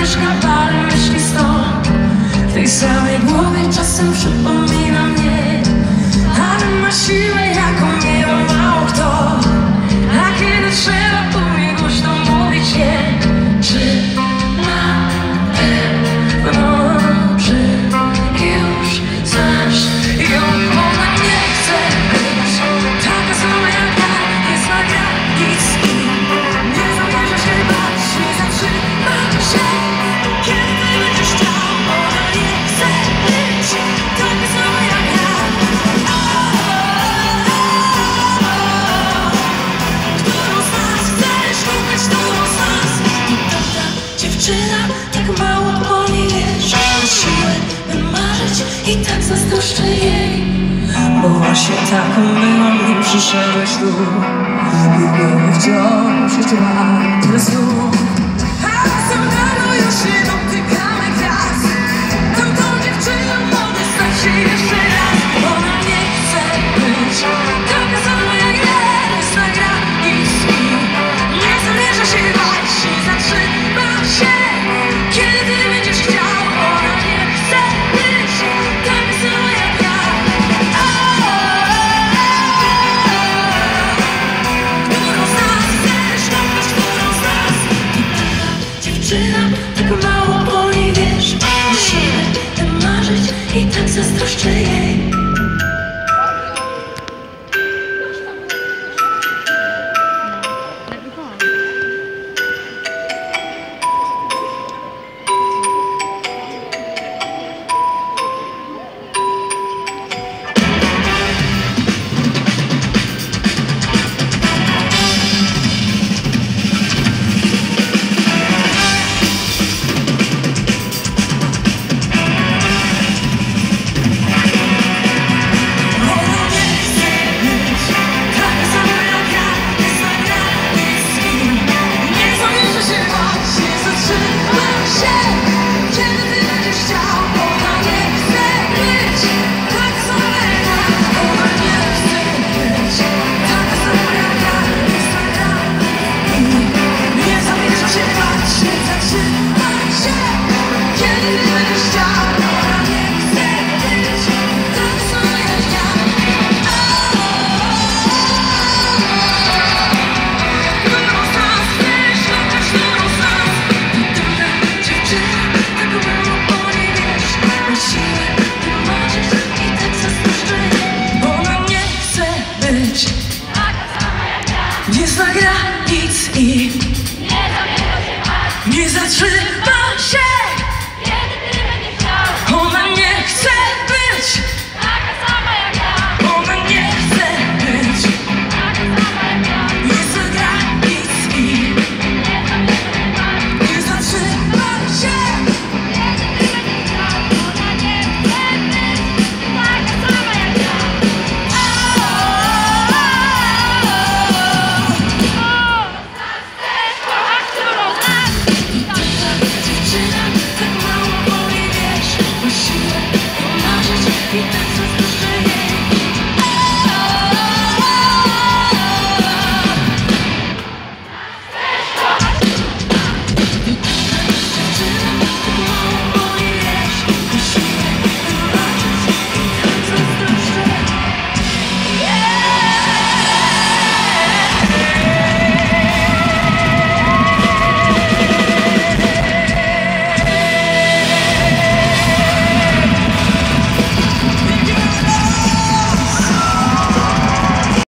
mieszka parę myśli sto. W tej samej głowie czasem przypomina mnie. Ale ma siłę dziewczyna Tak mało o niej wiesz Siłę by marzyć i tak zazdroszczę jej. Bo właśnie taką byłam, nie przyszedłeś tu I byłem wciąż i trwa tyle słów. Nie zna granic i nie zatrzyma.